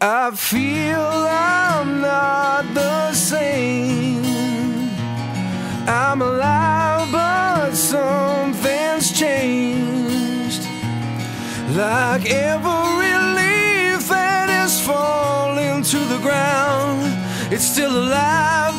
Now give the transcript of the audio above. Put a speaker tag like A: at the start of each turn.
A: I feel I'm not the same. I'm alive, but something's changed. Like every leaf that is falling to the ground, it's still alive.